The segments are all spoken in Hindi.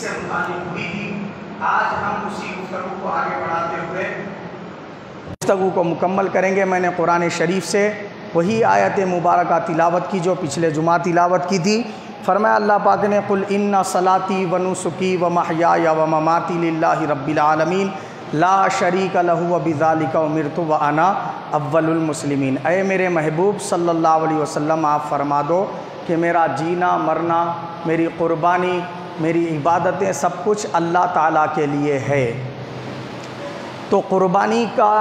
इससे मुतालिक हुई थी। आज हम उसी गुफ्तु को आगे बढ़ाते हुए गुफ्तु को मुकम्मल करेंगे। मैंने कुरान शरीफ से वही आयत मुबारक तिलावत की जो पिछले जुमा तिलावत की थी। फरमाया, अल्लाह पाक ने, कुल इन्ना सलाती व नुसुकी व महया व ममाती रब्बिलमीन ला शरीक लहू व मृतु व अना अव्वलमुसलिमीन अय मेरे महबूब सल्लल्लाहु अलैहि वसल्लम, आप फरमा दो कि मेरा जीना, मरना, मेरी क़ुरबानी मेरी इबादतें सब कुछ अल्लाह ताला के लिए है। तो क़ुरबानी का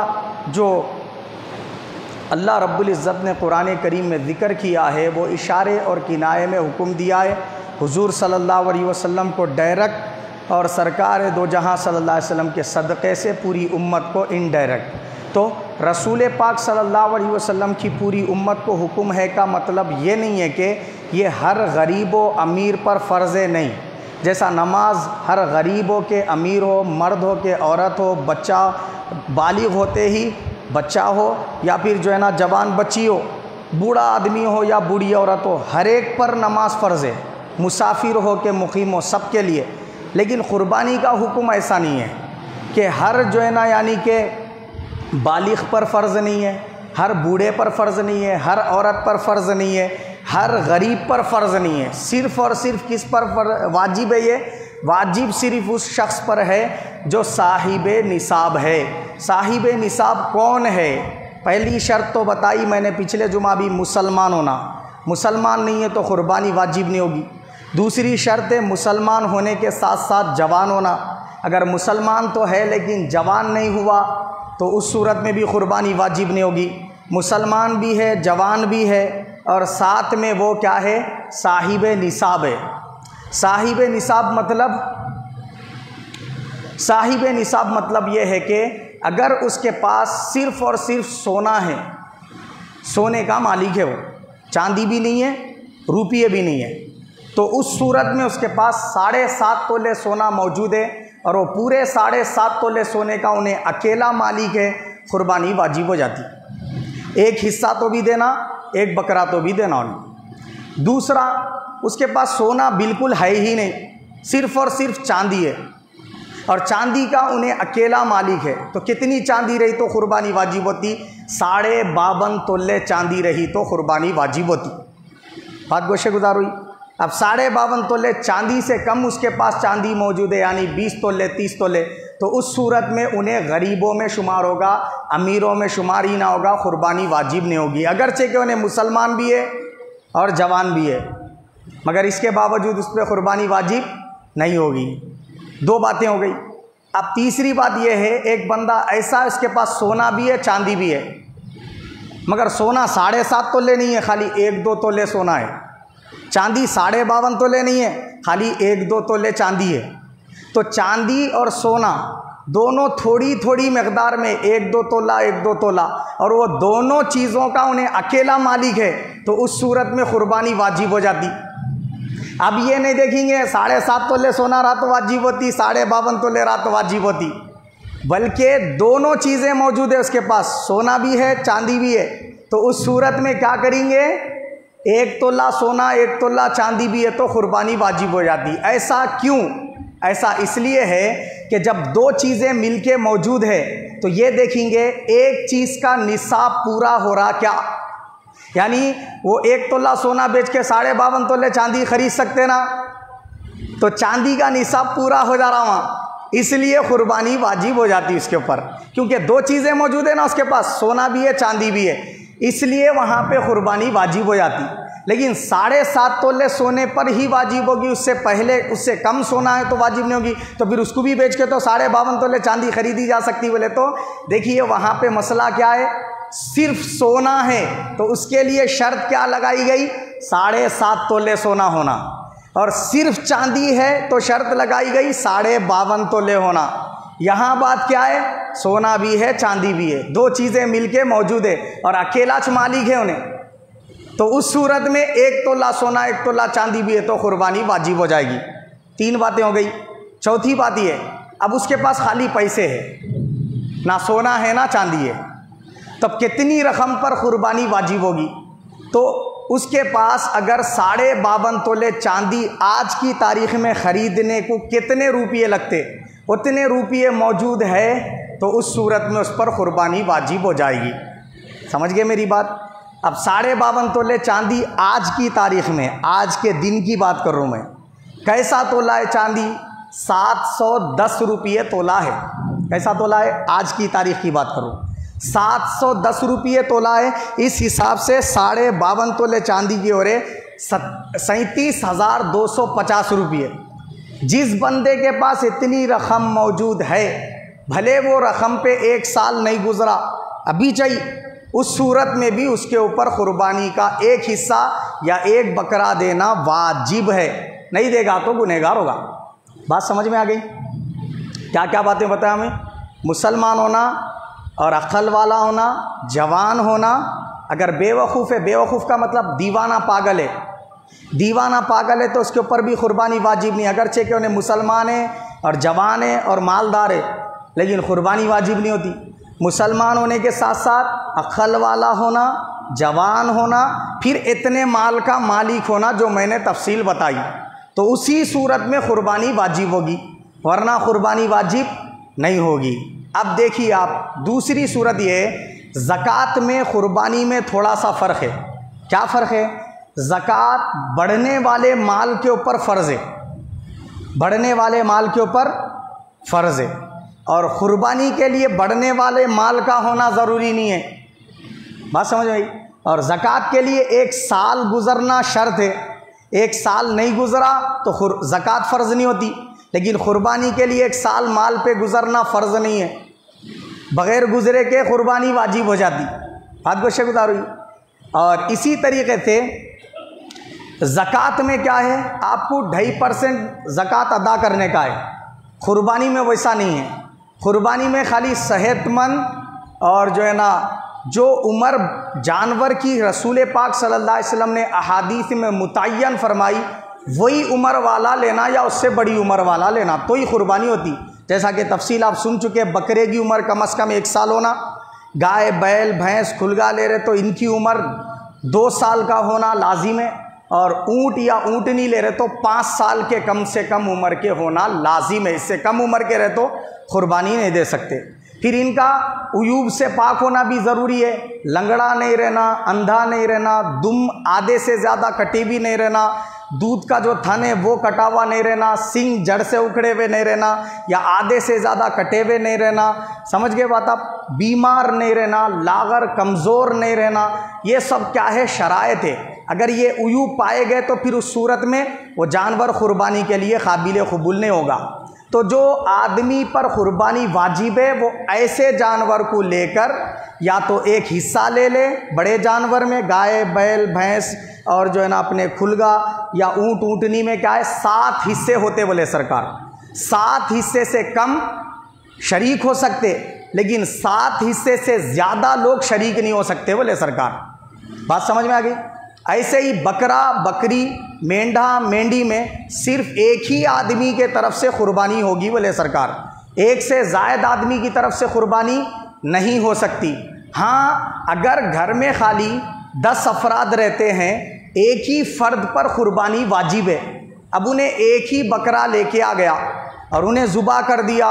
जो अल्लाह रब्बुल इज़्ज़त ने कुरान करीम में ज़िक्र किया है, वो इशारे और किनाए में हुक्म दिया है। हुजूर सल्लल्लाहु अलैहि वसल्लम को डायरेक्ट और सरकार दो जहाँ सल्लल्लाहु अलैहि वसल्लम के सदक़े से पूरी उम्मत को इनडायरेक्ट। तो रसूल पाक सल्लल्लाहु अलैहि वसल्लम की पूरी उम्मत को हुक्म है का मतलब ये नहीं है कि ये हर गरीब व अमीर पर फ़र्ज़ नहीं। जैसा नमाज़ हर गरीबों के अमीर हो, मर्द हो के औरत हो, बच्चा बालिग होते ही बच्चा हो या फिर जो है ना जवान बच्ची हो, बूढ़ा आदमी हो या बूढ़ी औरत हो, हर एक पर नमाज़ फ़र्ज़ है। मुसाफिर हो के मुकीम हो सब के लिए। लेकिन क़ुरबानी का हुक्म ऐसा नहीं है कि हर जो है ना यानी कि बालिग पर फ़र्ज़ नहीं है, हर बूढ़े पर फ़र्ज़ नहीं है, हर औरत पर फ़र्ज़ नहीं है। हर गरीब पर फ़र्ज़ नहीं है। सिर्फ़ और सिर्फ़ किस पर वाजिब है ये? वाजिब सिर्फ़ उस शख्स पर है जो साहिब निसाब है। साहिब निसाब कौन है? पहली शर्त तो बताई मैंने पिछले जुमा भी, मुसलमान होना। मुसलमान नहीं है तो क़ुरबानी वाजिब नहीं होगी। दूसरी शर्त है, मुसलमान होने के साथ साथ जवान होना। अगर मुसलमान तो है लेकिन जवान नहीं हुआ तो उस सूरत में भी क़ुरबानी वाजिब नहीं होगी। मुसलमान भी है, जवान भी है। और साथ में वो क्या है? साहिब निसाब है। साहिब निसाब मतलब साहिब निसाब मतलब ये है कि अगर उसके पास सिर्फ़ और सिर्फ़ सोना है, सोने का मालिक है वो, चांदी भी नहीं है, रुपये भी नहीं है तो उस सूरत में उसके पास साढ़े सात तोले सोना मौजूद है और वो पूरे साढ़े सात तोले सोने का उन्हें अकेला मालिक है, कुर्बानी वाजिब हो जाती। एक हिस्सा तो भी देना, एक बकरा तो भी देना उन्हें। दूसरा, उसके पास सोना बिल्कुल है ही नहीं, सिर्फ़ और सिर्फ़ चांदी है। और चांदी का उन्हें अकेला मालिक है। तो कितनी चांदी रही तो कुर्बानी वाजिब होती? साढ़े बावन तोले चांदी रही तो कुर्बानी वाजिब होती। बात गोशे गुजार हुई। अब साढ़े बावन तोले चांदी से कम उसके पास चांदी मौजूद है, यानी बीस तोले, तीस तोले। तो उस सूरत में उन्हें गरीबों में शुमार होगा, अमीरों में शुमार ही ना होगा, कुर्बानी वाजिब नहीं होगी। अगरचे कि उन्हें मुसलमान भी है और जवान भी है, मगर इसके बावजूद उस पर कुर्बानी वाजिब नहीं होगी। दो बातें हो गई। अब तीसरी बात यह है, एक बंदा ऐसा इसके पास सोना भी है, चांदी भी है, मगर सोना साढ़े सात तो ले नहीं है, खाली एक दो तो ले सोना है। चांदी साढ़े बावन तो ले नहीं है, खाली एक दो तो ले चांदी है। तो चांदी और सोना, दोनों थोड़ी थोड़ी मकदार में, एक दो तोला, एक दो तोला, और वो दोनों चीज़ों का उन्हें अकेला मालिक है तो उस सूरत में कुर्बानी वाजिब हो जाती। अब ये नहीं देखेंगे, साढ़े सात तोले सोना रहा तो वाजिब होती, साढ़े बावन तोले रहा तो वाजिब होती। बल्कि दोनों चीज़ें मौजूद है उसके पास, सोना भी है, चांदी भी है। तो उस सूरत में क्या करेंगे? एक तोला सोना, एक तोला चांदी भी है तो कुर्बानी वाजिब हो जाती। ऐसा क्यों? ऐसा इसलिए है कि जब दो चीज़ें मिलके मौजूद है तो ये देखेंगे एक चीज़ का निसाब पूरा हो रहा क्या? यानी वो एक तोला सोना बेच के साढ़े बावन तोले चांदी खरीद सकते ना? तो चांदी का निसाब पूरा हो जा रहा वहाँ। इसलिए कुर्बानी वाजिब हो जाती है उसके ऊपर। क्योंकि दो चीज़ें मौजूद है ना उसके पास, सोना भी है, चांदी भी है। इसलिए वहाँ पे कुर्बानी वाजिब हो जाती। लेकिन साढ़े सात तोले सोने पर ही वाजिब होगी, उससे पहले, उससे कम सोना है तो वाजिब नहीं होगी। तो फिर उसको भी बेच के तो साढ़े बावन तोले चांदी खरीदी जा सकती बोले तो। देखिए वहाँ पे मसला क्या है? सिर्फ़ सोना है तो उसके लिए शर्त क्या लगाई गई? साढ़े सात तोले सोना होना। और सिर्फ़ चांदी है तो शर्त लगाई गई साढ़े बावन तोले होना। यहाँ बात क्या है? सोना भी है, चांदी भी है। दो चीज़ें मिलके मौजूद है और अकेला मालिक है उन्हें। तो उस सूरत में एक तोला सोना, एक तोला चांदी भी है तो कुर्बानी वाजिब हो जाएगी। तीन बातें हो गई। चौथी बात ये, अब उसके पास खाली पैसे है। ना सोना है, ना चांदी है। तब कितनी रकम पर कुर्बानी वाजिब होगी? तो उसके पास अगर साढ़े बावन तोले चांदी आज की तारीख में ख़रीदने को कितने रुपये लगते? उतने रुपये मौजूद है तो उस सूरत में उस पर क़ुरबानी वाजिब हो जाएगी। समझ गए मेरी बात? अब साढ़े बावन तोले चांदी आज की तारीख में, आज के दिन की बात कर रहा हूँ मैं। कैसा तोला है चांदी? सात सौ दस रुपये तोला है। कैसा तोला है? आज की तारीख की बात करूँ। सात सौ दस रुपये तोला है। इस हिसाब से साढ़े बावन तोले चांदी की ओर सैंतीस हज़ार दो सौ पचास रुपये। जिस बंदे के पास इतनी रकम मौजूद है, भले वो रकम पे एक साल नहीं गुजरा, अभी चाहिए। उस सूरत में भी उसके ऊपर क़ुरबानी का एक हिस्सा या एक बकरा देना वाजिब है। नहीं देगा तो गुनहगार होगा। बात समझ में आ गई? क्या क्या बातें बताया हमें? मुसलमान होना और अक्ल वाला होना, जवान होना, अगर बेवकूफ़ है, बेवकूफ़ का मतलब दीवाना पागल है। दीवाना पागल है तो उसके ऊपर भी कुर्बानी वाजिब नहीं, अगरचे कि उन्हें मुसलमान है और जवान है और मालदार है, लेकिन कुर्बानी वाजिब नहीं होती। मुसलमान होने के साथ साथ अक्ल वाला होना, जवान होना, फिर इतने माल का मालिक होना जो मैंने तफसील बताई। तो उसी सूरत में कुर्बानी वाजिब होगी, वरना कुर्बानी वाजिब नहीं होगी। अब देखिए आप, दूसरी सूरत ये ज़क़़त में क़ुरबानी में थोड़ा सा फ़र्क है। क्या फ़र्क है? ज़क़़त बढ़ने वाले माल के ऊपर फ़र्ज़ है। बढ़ने वाले माल के ऊपर फ़र्ज़ है। और क़ुरबानी के लिए बढ़ने वाले माल का होना ज़रूरी नहीं है। बात समझ आई? और ज़क़़त के लिए एक साल गुज़रना शर्त है। एक साल नहीं गुज़रा तो ज़क़़त फ़र्ज़ नहीं होती। लेकिन क़ुरबानी के लिए एक साल माल पे गुज़रना फ़र्ज़ नहीं है। बग़ैर गुज़रे के क़ुरबानी वाजिब हो जाती। बात को शेख हुई? और इसी तरीके से ज़क़़त में क्या है? आपको ढाई परसेंट ज़क़़त अदा करने का है। क़ुरबानी में वैसा नहीं है। क़ुरबानी में खाली सेहतमंद और जो है ना, जो उम्र जानवर की रसूल पाक सल्लल्लाहु अलैहि वसल्लम ने अहादीस में मुतन फरमाई, वही उम्र वाला लेना या उससे बड़ी उम्र वाला लेना तो ही कुर्बानी होती। जैसा कि तफसील आप सुन चुके बकरे की उम्र कम अज़ कम एक साल होना। गाय, बैल, भैंस, खुलगा ले रहे तो इनकी उम्र दो साल का होना लाजिम है और ऊँट या ऊँटनी ले रहे तो पाँच साल के कम से कम उम्र के होना लाजिम है। इससे कम उम्र के रहे तो कुर्बानी नहीं दे सकते। फिर इनका उयूब से पाक होना भी ज़रूरी है। लंगड़ा नहीं रहना, अंधा नहीं रहना, दुम आधे से ज़्यादा कटी भी नहीं रहना, दूध का जो थन है वो कटा हुआ नहीं रहना, सिंग जड़ से उखड़े हुए नहीं रहना, या आधे से ज़्यादा कटे हुए नहीं रहना। समझ गए बात आप? बीमार नहीं रहना, लागर कमज़ोर नहीं रहना, ये सब क्या है? शरात है। अगर ये उयूब पाए गए तो फिर उस सूरत में वो जानवर क़ुरबानी के लिए काबिल कबूल नहीं होगा। तो जो आदमी पर कुर्बानी वाजिब है, वो ऐसे जानवर को लेकर या तो एक हिस्सा ले ले बड़े जानवर में, गाय, बैल, भैंस और जो है ना अपने खुलगा या ऊँट ऊँटनी में क्या है, सात हिस्से होते बोले सरकार। सात हिस्से से कम शरीक हो सकते, लेकिन सात हिस्से से ज़्यादा लोग शरीक नहीं हो सकते बोले सरकार। बात समझ में आ गई? ऐसे ही बकरा, बकरी मेंढा मेंढी में सिर्फ़ एक ही आदमी के तरफ़ से कुर्बानी होगी बोले सरकार। एक से जायद आदमी की तरफ़ से कुर्बानी नहीं हो सकती। हाँ अगर घर में खाली दस अफराद रहते हैं, एक ही फ़र्द पर कुर्बानी वाजिब है। अब उन्हें एक ही बकरा लेके आ गया और उन्हें ज़ुबा कर दिया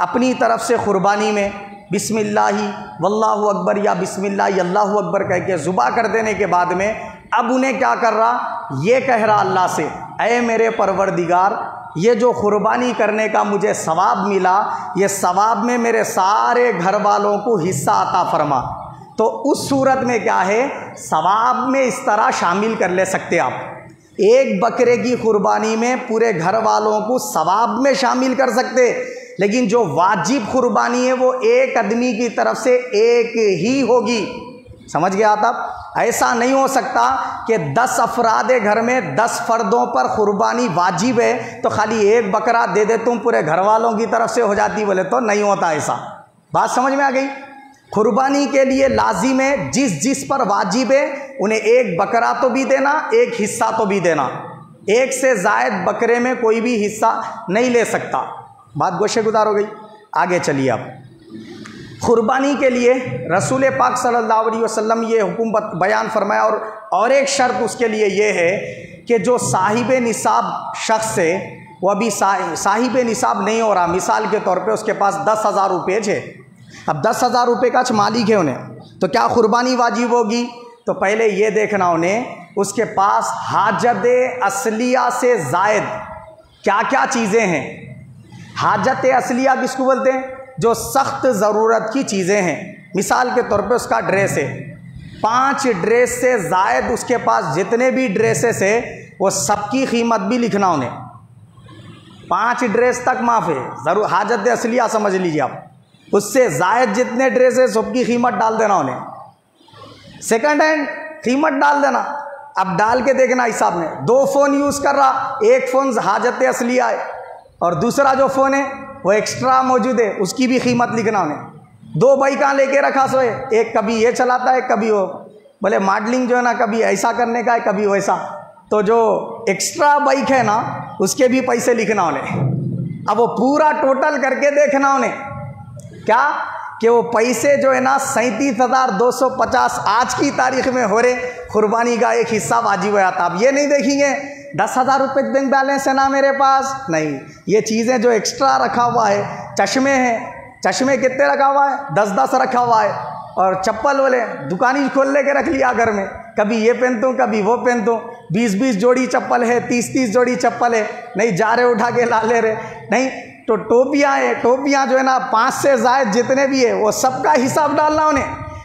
अपनी तरफ़ से कुर्बानी में। बिस्मिल्लाही, वल्लाहु अकबर या बिस्मिल्लाह अल्लाह अकबर कह के ज़ुबा कर देने के बाद में अब उन्हें क्या कर रहा? ये कह रहा अल्लाह से अय मेरे परवरदिगार, ये जो कुर्बानी करने का मुझे सवाब मिला, ये सवाब में मेरे सारे घर वालों को हिस्सा आता फरमा। तो उस सूरत में क्या है? सवाब में इस तरह शामिल कर ले सकते आप। एक बकरे की कुर्बानी में पूरे घर वालों को सवाब में शामिल कर सकते, लेकिन जो वाजिब कुर्बानी है, वो एक आदमी की तरफ़ से एक ही होगी। समझ गया आप? ऐसा नहीं हो सकता कि दस अफराद घर में दस फर्दों पर कुर्बानी वाजिब है तो खाली एक बकरा दे दे तुम पूरे घर वालों की तरफ़ से हो जाती बोले तो नहीं होता ऐसा। बात समझ में आ गई? कुर्बानी के लिए लाजिम है, जिस जिस पर वाजिब है, उन्हें एक बकरा तो भी देना, एक हिस्सा तो भी देना। एक से जायद बकरे में कोई भी हिस्सा नहीं ले सकता। बात गोशे गुजार हो गई। आगे चलिए आप। कुर्बानी के लिए रसूल पाक सल्लल्लाहु अलैहि वसल्लम ये हुक्म बयान फरमाया और और एक शर्त उसके लिए ये है कि जो साहिब निसाब शख्स है, वो अभी साहिब निसाब नहीं हो रहा। मिसाल के तौर पे उसके पास दस हज़ार रुपये है अब दस हज़ार रुपये का मालिक है उन्हें। तो क्या कुर्बानी वाजिब होगी? तो पहले ये देखना उन्हें, उसके पास हाजत असलिया से जायद क्या क्या चीज़ें हैं? हाजत असलिया किसको बोलते हैं? जो सख्त ज़रूरत की चीज़ें हैं। मिसाल के तौर पे उसका ड्रेस है। पाँच ड्रेस से जायद उसके पास जितने भी ड्रेसेस है, वो सबकी कीमत भी लिखना उन्हें। पाँच ड्रेस तक माफ़ है। ज़रूर, हाजत असलिया समझ लीजिए आप। उससे जायद जितने ड्रेस है, सबकी कीमत डाल देना उन्हें। सेकंड हैंड कीमत डाल देना। अब डाल के देखना हिसाब में दो फ़ोन यूज़ कर रहा, एक फ़ोन हाजत असलिया है। और दूसरा जो फ़ोन है वो एक्स्ट्रा मौजूद है, उसकी भी कीमत लिखना उन्हें। दो कहाँ लेके रखा सोए? एक कभी ये चलाता है कभी वो। बोले, मॉडलिंग जो है ना, कभी ऐसा करने का है, कभी वैसा। तो जो एक्स्ट्रा बाइक है ना, उसके भी पैसे लिखना उन्हें। अब वो पूरा टोटल करके देखना उन्हें। क्या? कि वो पैसे जो है ना, सैंतीस हज़ार दो सौ पचास आज की तारीख में हो रहे। कुर्बानी का एक हिस्सा वाजिब था अब ये नहीं देखेंगे दस हज़ार रुपये बैंक बैलेंस है ना मेरे पास? नहीं। ये चीज़ें जो एक्स्ट्रा रखा हुआ है, चश्मे हैं। चश्मे कितने रखा हुआ है? दस दस रखा हुआ है। और चप्पल बोले दुकान ही खोल लेके रख लिया घर में। कभी ये पहनता हूँ कभी वो पहनता हूँ बीस बीस जोड़ी चप्पल है, तीस तीस जोड़ी चप्पल है। नहीं, जा रहे, उठा के ला ले रहे। नहीं तो टोपियाँ है। टोपियाँ जो है ना, पाँच से जायद जितने भी है, वो सबका हिसाब डालना उन्हें।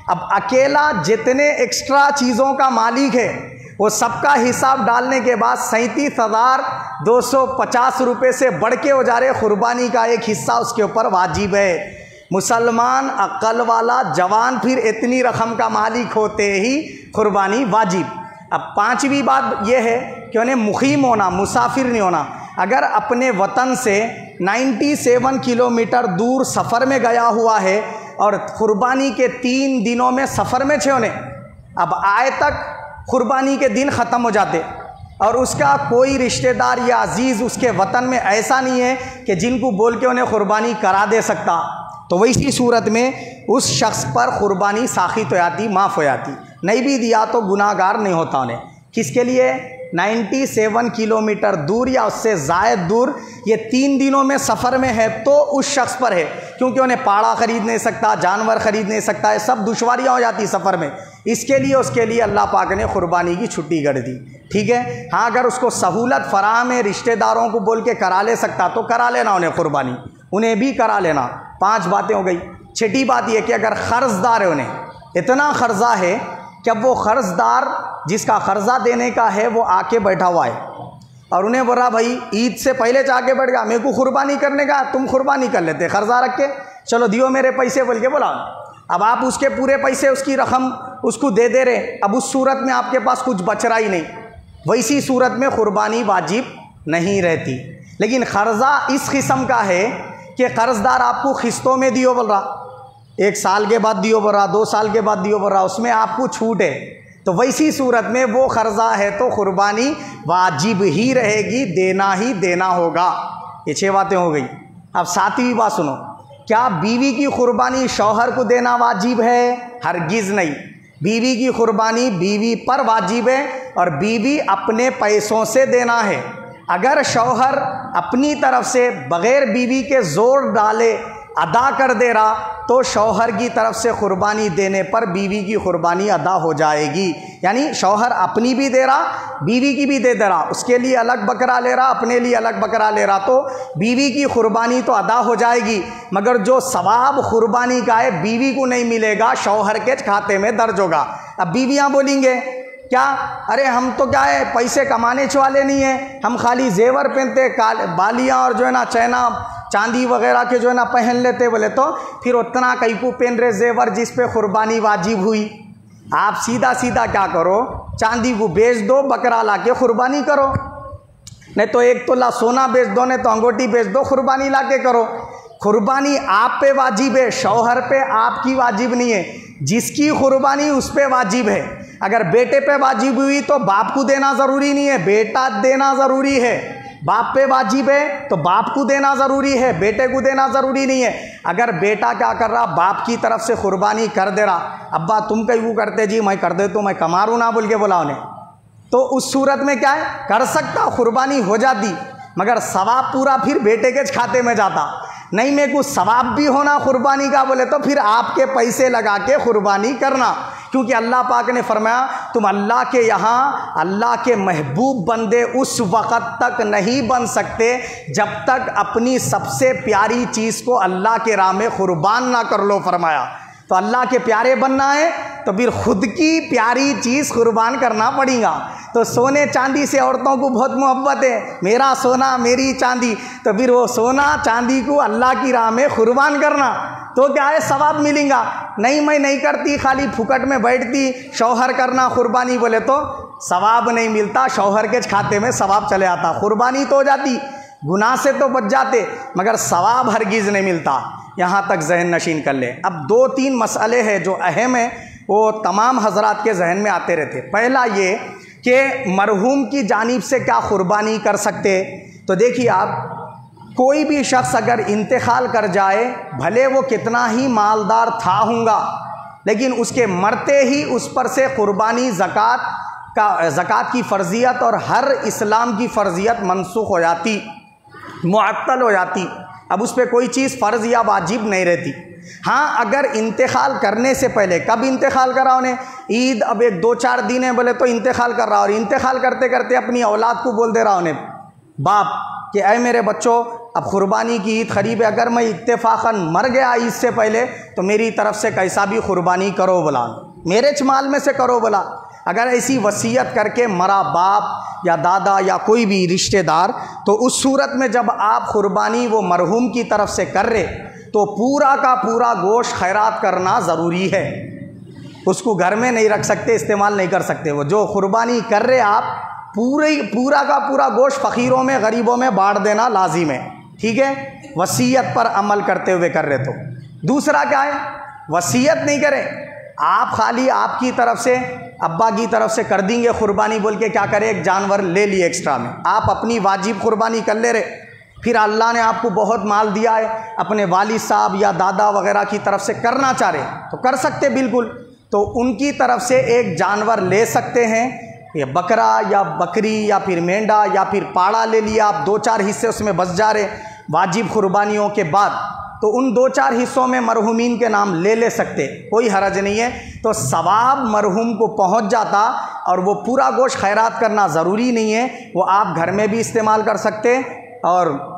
अब अकेला जितने एक्स्ट्रा चीज़ों का मालिक है वो सबका हिसाब डालने के बाद सैंतीस हज़ार दो सौ पचास रुपये से बढ़ के हो जा रहे कुर्बानी का एक हिस्सा उसके ऊपर वाजिब है। मुसलमान अक्ल वाला जवान फिर इतनी रकम का मालिक होते ही कुर्बानी वाजिब। अब पांचवी बात यह है कि उन्हें मुखीम होना, मुसाफिर नहीं होना। अगर अपने वतन से 97 किलोमीटर दूर सफ़र में गया हुआ है और कुर्बानी के तीन दिनों में सफ़र में छे उन्हें, अब आए तक कुर्बानी के दिन ख़त्म हो जाते। और उसका कोई रिश्तेदार या अज़ीज़ उसके वतन में ऐसा नहीं है कि जिनको बोल के उन्हें कुर्बानी करा दे सकता। तो वैसी सूरत में उस शख्स पर कुर्बानी साखित हो जाती माफ़ हो जाती। नहीं भी दिया तो गुनागार नहीं होता उन्हें। किसके लिए? 97 किलोमीटर दूर या उससे ज़ायद दूर, ये तीन दिनों में सफ़र में है तो उस शख्स पर है, क्योंकि उन्हें पाड़ा ख़रीद नहीं सकता, जानवर ख़रीद नहीं सकता है सब दुशारियाँ हो जाती सफ़र में। इसके लिए, उसके लिए अल्लाह पाक ने कुर्बानी की छुट्टी कर दी। ठीक है? हाँ अगर उसको सहूलत फ़राम है रिश्तेदारों को बोल के करा ले सकता तो करा लेना उन्हें कुर्बानी। उन्हें भी करा लेना। पाँच बातें हो गई। छठी बात यह कि अगर कर्ज़दार है उन्हें, इतना कर्ज़ा है अब वो कर्ज़दार जिसका कर्ज़ा देने का है, वो आके बैठा हुआ है। और उन्हें बोला, भाई, ईद से पहले जाके बैठ गया। मेरे को कुर्बानी करने का तुम कुर्बानी कर लेते कर्ज़ा रख के। चलो, दियो मेरे पैसे बोल के बोला। अब आप उसके पूरे पैसे, उसकी रकम उसको दे दे रहे। अब उस सूरत में आपके पास कुछ बच रहा ही नहीं। वैसी सूरत में कुर्बानी वाजिब नहीं रहती। लेकिन कर्ज़ा इस किस्म का है कि कर्ज़दार आपको किस्तों में दियो बोल रहा। एक साल के बाद दियो बोल रहा, दो साल के बाद दियो बोल रहा, उसमें आपको छूट है। तो वैसी सूरत में वो कर्ज़ा है तो कुर्बानी वाजिब ही रहेगी, देना ही देना होगा। ये छः बातें हो गई। अब सातवीं बात सुनो। क्या बीवी की कुर्बानी शौहर को देना वाजिब है? हरगिज़ नहीं। बीवी की कुर्बानी बीवी पर वाजिब है और बीवी अपने पैसों से देना है। अगर शौहर अपनी तरफ़ से बग़ैर बीवी के ज़ोर डाले अदा कर दे रहा तो शौहर की तरफ़ से कुर्बानी देने पर बीवी की कुर्बानी अदा हो जाएगी। यानी शौहर अपनी भी दे रहा, बीवी की भी दे दे रहा। उसके लिए अलग बकरा ले रहा, अपने लिए अलग बकरा ले रहा। तो बीवी की कुर्बानी तो अदा हो जाएगी, मगर जो सवाब कुर्बानी का है, बीवी को नहीं मिलेगा, शौहर के खाते में दर्ज होगा। अब बीवियाँ बोलेंगे, क्या? अरे हम तो क्या है, पैसे कमाने वाले नहीं हैं। हम खाली जेवर पहनते बालियाँ और जो है ना, चैना चांदी वगैरह के जो है ना पहन लेते बोले तो फिर उतना कई को पहन रहे जेवर जिस पे कुर्बानी वाजिब हुई। आप सीधा सीधा क्या करो, चांदी को बेच दो, बकरा ला के कुर्बानी करो। नहीं तो एक तोला सोना बेच दो, नहीं तो अंगूठी बेच दो कुर्बानी ला के करो। कुर्बानी आप पे वाजिब है, शौहर पे आपकी वाजिब नहीं है। जिसकी कुर्बानी उस पर वाजिब है। अगर बेटे पे वाजिब हुई तो बाप को देना ज़रूरी नहीं है, बेटा देना ज़रूरी है। बाप पे वाजिब है तो बाप को देना ज़रूरी है, बेटे को देना ज़रूरी नहीं है। अगर बेटा क्या कर रहा, बाप की तरफ़ से कुर्बानी कर दे रहा, अब्बा तुम कहीं वो करते, जी मैं कर दे तो मैं कमारूँ ना, बोल के बोला उन्हें। तो उस सूरत में क्या है, कर सकता, कुर्बानी हो जाती, मगर सवाब पूरा फिर बेटे के खाते में जाता। नहीं, मेरे को सवाब भी होना क़ुरबानी का, बोले तो फिर आपके पैसे लगा के क़ुरबानी करना। क्योंकि अल्लाह पाक ने फरमाया, तुम अल्लाह के यहाँ, अल्लाह के महबूब बंदे उस वक़्त तक नहीं बन सकते जब तक अपनी सबसे प्यारी चीज़ को अल्लाह के राह में क़ुरबान ना कर लो, फरमाया। तो अल्लाह के प्यारे बनना है तो फिर खुद की प्यारी चीज़ कुर्बान करना पड़ेगा। तो सोने चांदी से औरतों को बहुत मोहब्बत है, मेरा सोना मेरी चांदी। तो फिर वो सोना चांदी को अल्लाह की राह में कुर्बान करना तो क्या है, सवाब मिलेगा। नहीं, मैं नहीं करती, खाली फुकट में बैठती, शौहर करना कुर्बानी बोले तो सवाब नहीं मिलता, शौहर के खाते में सवाब चले आता, कुर्बानी तो हो जाती। गुनाह से तो बच जाते, मगर सवाब हरगिज़ नहीं मिलता। यहाँ तक जहन नशीन कर ले। अब दो तीन मसले हैं जो अहम हैं, वो तमाम हजरात के जहन में आते रहते। पहला ये कि मरहूम की जानिब से क्या कुर्बानी कर सकते? तो देखिए आप, कोई भी शख्स अगर इंतकाल कर जाए, भले वो कितना ही मालदार था होगा लेकिन उसके मरते ही उस पर से कुर्बानी, ज़क़़त का, ज़क़़त की फ़र्जियत और हर इस्लाम की फ़र्जियत मनसूख हो जाती। मुअत्तल हो जाती। अब उस पर कोई चीज़ फ़र्ज़ या वाजिब नहीं रहती। हाँ अगर इंतकाल करने से पहले, कब इंतकाल करा उन्हें? ईद अब एक दो चार दिन है बोले तो इंतकाल कर रहा और इंतकाल करते करते अपनी औलाद को बोल दे रहा उन्हें, बाप, कि अय मेरे बच्चों, अब कुर्बानी की ईद करीब है, अगर मैं इत्तेफाकन मर गया ईद से पहले तो मेरी तरफ़ से कैसा भी कुर्बानी करो बोला मेरे चमाल में से करो बोला अगर ऐसी वसीयत करके मरा बाप या दादा या कोई भी रिश्तेदार तो उस सूरत में जब आप कुर्बानी वो मरहूम की तरफ़ से कर रहे तो पूरा का पूरा गोश्त खैरात करना ज़रूरी है। उसको घर में नहीं रख सकते, इस्तेमाल नहीं कर सकते वो। जो कुर्बानी कर रहे आप, पूरे पूरा का पूरा गोश्त फ़कीरों में, गरीबों में बांट देना लाजिम है। ठीक है? वसीयत पर अमल करते हुए कर रहे तो। दूसरा क्या है? वसीयत नहीं करें। आप खाली आपकी तरफ़ से, अब्बा की तरफ़ से कर देंगे कुर्बानी बोल के क्या करें, एक जानवर ले लिए एक्स्ट्रा में। आप अपनी वाजिब कुर्बानी कर ले रहे। फिर अल्लाह ने आपको बहुत माल दिया है, अपने वालिद साहब या दादा वगैरह की तरफ़ से करना चाह रहे। तो कर सकते बिल्कुल। तो उनकी तरफ़ से एक जानवर ले सकते हैं, या बकरा, या बकरी, या फिर मेंढा, या फिर पाड़ा ले लिया। आप दो चार हिस्से उसमें बस जा रहे। वाजिब कुर्बानियों के बाद तो उन दो चार हिस्सों में मरहुमीन के नाम ले ले सकते, कोई हरज नहीं है। तो सवाब मरहूम को पहुँच जाता और वो पूरा गोश्त खैरात करना ज़रूरी नहीं है। वो आप घर में भी इस्तेमाल कर सकते और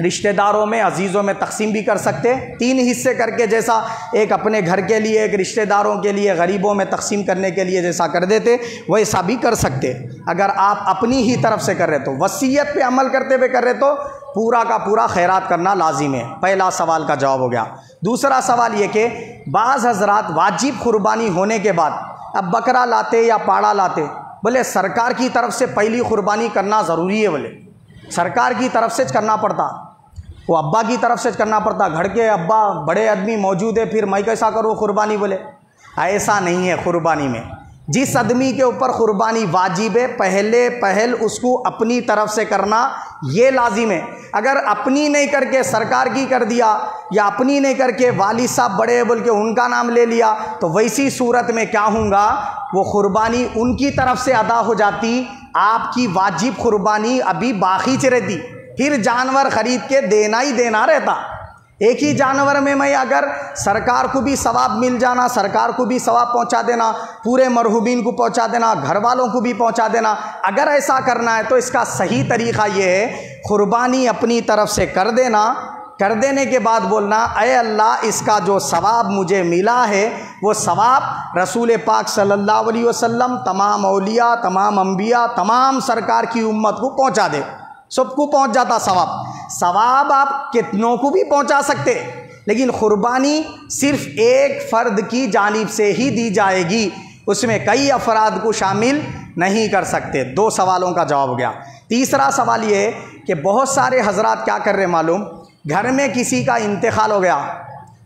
रिश्तेदारों में, अजीज़ों में तकसीम भी कर सकते। तीन हिस्से करके जैसा एक अपने घर के लिए, एक रिश्तेदारों के लिए, गरीबों में तकसीम करने के लिए जैसा कर देते, वैसा भी कर सकते। अगर आप अपनी ही तरफ़ से कर रहे तो वसीयत पे अमल करते हुए कर रहे तो पूरा का पूरा खैरात करना लाजिम है। पहला सवाल का जवाब हो गया। दूसरा सवाल ये कि बाज़ हजरात वाजिब कुर्बानी होने के बाद अब बकरा लाते या पाड़ा लाते, बोले सरकार की तरफ़ से पहली कुर्बानी करना ज़रूरी है बोले। सरकार की तरफ़ से करना पड़ता। वो अब्बा की तरफ़ से करना पड़ता। घर के अब्बा बड़े आदमी मौजूद है, फिर मैं कैसा करूँ कुर्बानी बोले? ऐसा नहीं है कुर्बानी में। जिस आदमी के ऊपर कुर्बानी वाजिब है, पहले पहल उसको अपनी तरफ़ से करना, ये लाजिम है। अगर अपनी नहीं करके सरकार की कर दिया, या अपनी नहीं करके वाली साहब बड़े बोल के उनका नाम ले लिया तो वैसी सूरत में क्या होगा वो कुर्बानी उनकी तरफ़ से अदा हो जाती, आपकी वाजिब कुर्बानी अभी बाकी च रहती। फिर जानवर ख़रीद के देना ही देना रहता। एक ही जानवर में मैं अगर सरकार को भी सवाब मिल जाना, सरकार को भी सवाब पहुँचा देना, पूरे मरहूबीन को पहुँचा देना घर वालों को भी पहुँचा देना, अगर ऐसा करना है तो इसका सही तरीक़ा ये है, कुर्बानी अपनी तरफ़ से कर देना, कर देने के बाद बोलना, अय अल्लाह, इसका जो सवाब मुझे मिला है, वो सवाब रसूल पाक सल्लल्लाहु अलैहि वसल्लम, तमाम अलिया तमाम अम्बिया तमाम सरकार की उम्मत को पहुँचा दे। सबको पहुँच जाता सवाब। सवाब आप कितनों को भी पहुँचा सकते? लेकिन कुर्बानी सिर्फ़ एक फ़र्द की जानिब से ही दी जाएगी। उसमें कई अफराद को शामिल नहीं कर सकते। दो सवालों का जवाब हो गया। तीसरा सवाल ये है कि बहुत सारे हजरात क्या कर रहे मालूम? घर में किसी का इंतकाल हो गया।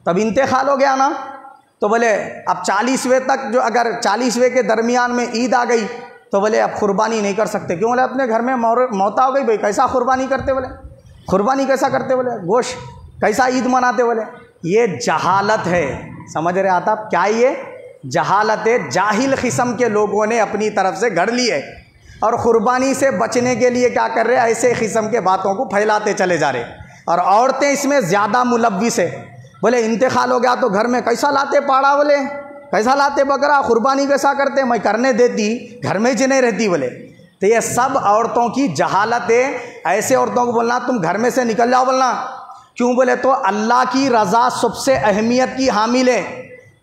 तब इंतकाल हो गया ना? तो बोले, अब चालीसवें तक जो अगर चालीसवें के दरमियान में ईद आ गई तो बोले, अब कुर्बानी नहीं कर सकते। क्यों बोले, अपने घर में मौता हो गई भाई, कैसा कुर्बानी करते बोले? कुर्बानी कैसा करते बोले? गोश, कैसा ईद मनाते बोले? ये जहालत है। समझ रहे आता क्या ये? जहालत है। जाहिल किस्म के लोगों ने अपनी तरफ़ से गढ़ ली है। और क़ुरबानी से बचने के लिए क्या कर रहे हैं? ऐसे किस्म के बातों को फैलाते चले जा रहे और औरतें इसमें ज़्यादा मुलविस है। बोले इंतकाल हो गया तो घर में कैसा लाते पाड़ा बोले? कैसा लाते बकरा? कुर्बानी कैसा करते? मैं करने देती, घर में ही रहती बोले। तो ये सब औरतों की जहालत है। ऐसे औरतों को बोलना, तुम घर में से निकल जाओ बोलना। क्यों बोले तो अल्लाह की रज़ा सबसे अहमियत की हामिल है।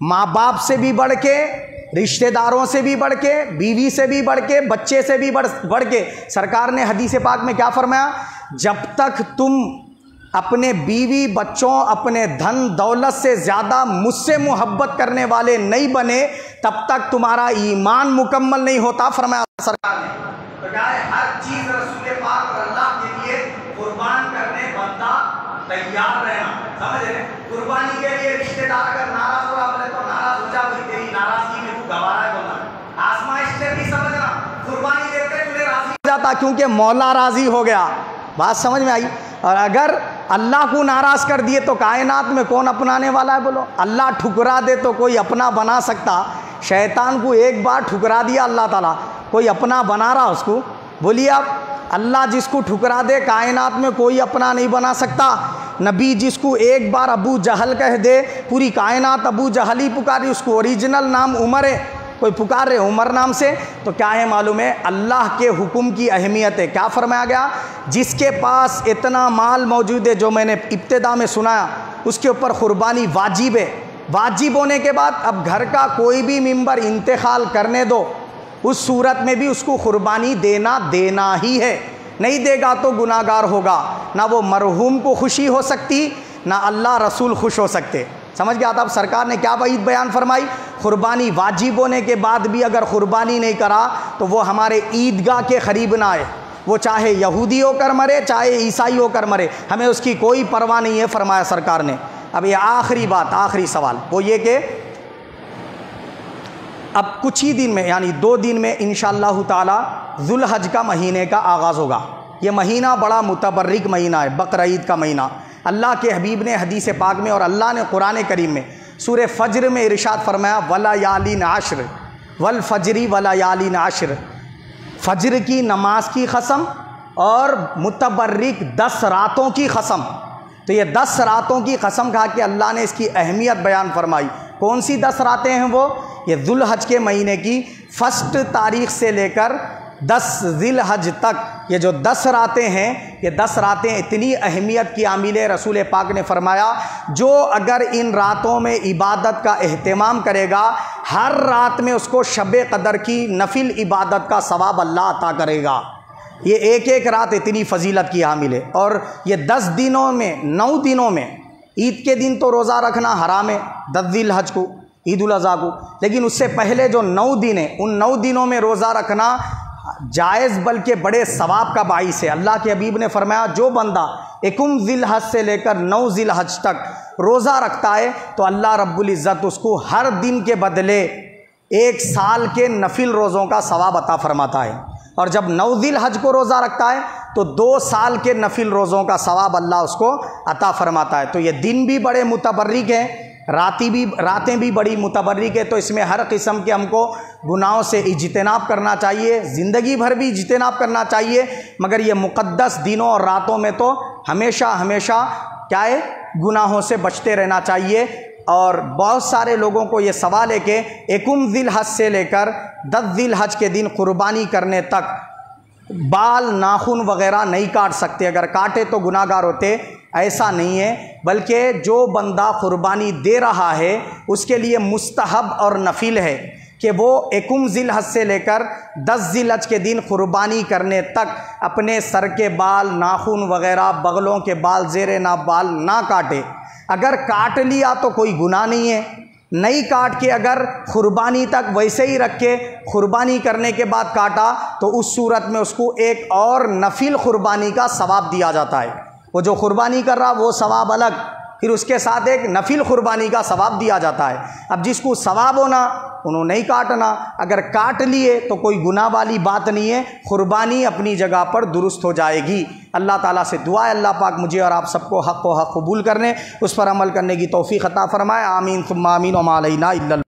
माँ बाप से भी बढ़ के, रिश्तेदारों से भी बढ़ के, बीवी से भी बढ़ के, बच्चे से भी बढ़ बढ़ के। सरकार ने हदीस पाक में क्या फरमाया? जब तक तुम अपने बीवी, बच्चों, अपने धन, दौलत से ज़्यादा मुझसे मोहब्बत करने वाले नहीं बने, तब तक तुम्हारा ईमान मुकम्मल नहीं होता, फरमाया सरकार ने। है हर चीज़ रसूल पाक और अल्लाह के लिए कुर्बान करने बंदा तैयार रहना। समझ रहे कुर्बानी के लिए रिश्तेदार अगर नाराज़ हो बोले तो नाराज़ हो जा, भाई तेरी नाराज़गी में तू गवारा बोलना। आसमाइश से भी समझना। कुर्बानी देते तुझे राज़ी जाता क्योंकि मौला राज़ी हो गया। बात समझ में आई? और अगर अल्लाह को नाराज़ कर दिए तो कायनात में कौन अपनाने वाला है बोलो? अल्लाह ठुकरा दे तो कोई अपना बना सकता। शैतान को एक बार ठुकरा दिया अल्लाह ताला। कोई अपना बना रहा उसको? बोलिए आप, अल्लाह जिसको ठुकरा दे, कायनात में कोई अपना नहीं बना सकता। नबी जिसको एक बार अबू जहल कह दे, पूरी कायनात अबू जहल ही पुकारी, उसको ओरिजिनल नाम उमर है। कोई पुकार रहे उमर नाम से तो क्या है मालूम है? अल्लाह के हुक्म की अहमियत है। क्या फरमाया गया? जिसके पास इतना माल मौजूद है, जो मैंने इब्तदा में सुनाया, उसके ऊपर क़ुरबानी वाजिब है। वाजिब होने के बाद अब घर का कोई भी मेंबर इंतकाल करने दो। उस सूरत में भी उसको क़ुरबानी देना देना ही है। नहीं देगा तो गुनागार होगा। ना वो मरहूम को खुशी हो सकती, ना अल्लाह रसूल खुश हो सकते। समझ गया था अब सरकार ने क्या वईद बयान फरमाई? कुर्बानी वाजिब होने के बाद भी अगर कुर्बानी नहीं करा तो वो हमारे ईदगाह के करीब ना आए। वो चाहे यहूदी होकर मरे, चाहे ईसाई होकर मरे। हमें उसकी कोई परवाह नहीं है, फरमाया सरकार ने। अब ये आखिरी बात, आखिरी सवाल, वो ये कि अब कुछ ही दिन में, यानी दो दिन में इन ताला का महीने का आगाज़ होगा। ये महीना बड़ा मुतबर्रिक महीना है, बकर का महीना। अल्लाह के हबीब ने हदीस पाक में और अल्लाह ने कुरान करीम में सूर फ़ज्र में इरशाद फरमाया, वला यालिन आश्र वल फजरी वला यालिन आश्र फ़ज्र की नमाज़ की कसम और मुतबर्रिक दस रातों की कसम तो ये दस रातों की कसम खा के अल्लाह ने इसकी अहमियत बयान फरमाई। कौन सी दस रातें हैं वो? ये जुलहज के महीने की फ़र्स्ट तारीख से लेकर दस जिल हज तक। ये जो दस रातें हैं, ये दस रातें इतनी अहमियत की आमिल रसूल पाक ने फरमाया, जो अगर इन रातों में इबादत का अहतमाम करेगा, हर रात में उसको शब कदर की नफिल इबादत का सवाब अल्लाह अता करेगा। ये एक एक रात इतनी फजीलत की हामिल है। और ये दस दिनों में, नौ दिनों में, ईद के दिन तो रोज़ा रखना हराम है, दस दिल हज को ईद अज़हा को। लेकिन उससे पहले जो नौ दिन है, उन नौ दिनों में रोज़ा रखना जायज़, बल्कि बड़े सवाब का बाइस है। अल्लाह के हबीब ने फरमाया, जो बंदा एकुम ज़िल हज से लेकर नौ ज़िल हज तक रोज़ा रखता है तो अल्लाह रब्बुल इज़्ज़त उसको हर दिन के बदले एक साल के नफिल रोज़ों का सवाब अता फरमाता है। और जब नौ दिल हज को रोज़ा रखता है तो दो साल के नफिल रोज़ों का सवाब अल्लाह उसको अता फरमाता है। तो ये दिन भी बड़े मुतबर्रिक हैं, राती भी, रातें भी बड़ी मुतबर्रिक है तो इसमें हर किस्म के हमको गुनाहों से इजतनाब करना चाहिए, ज़िंदगी भर भी इजतनाब करना चाहिए। मगर ये मुक़दस दिनों और रातों में तो हमेशा हमेशा क्या है? गुनाहों से बचते रहना चाहिए। और बहुत सारे लोगों को ये सवाल है कि एकुम दिल हज से लेकर दस दिल हज के दिन कुर्बानी करने तक बाल, नाखून वगैरह नहीं काट सकते। अगर काटे तो गुनागार होते, ऐसा नहीं है। बल्कि जो बंदा कुर्बानी दे रहा है, उसके लिए मुस्तहब और नफिल है कि वो एकुम हज से लेकर दस जिल हज के दिन कुर्बानी करने तक अपने सर के बाल, नाखून वगैरह बगलों के बाल, जेर ना बाल ना काटे। अगर काट लिया तो कोई गुनाह नहीं है। नहीं काट के अगर क़ुरबानी तक वैसे ही रख के क़ुरबानी करने के बाद काटा तो उस सूरत में उसको एक और नफिल क़ुरबानी का सवाब दिया जाता है। वो जो क़ुरबानी कर रहा, वो सवाब अलग। फिर उसके साथ एक नफिल क़ुरबानी का सवाब दिया जाता है। अब जिसको सवाब होना, उन्होंने नहीं काटना। अगर काट लिए तो कोई गुनाह वाली बात नहीं है। क़ुरबानी अपनी जगह पर दुरुस्त हो जाएगी। अल्लाह ताला से दुआ है, अल्लाह पाक मुझे और आप सबको हक़ व हक़ कबूल करने, उस पर अमल करने की तोफ़ी अता फ़रमाए। आमीन तुम आमीन मालना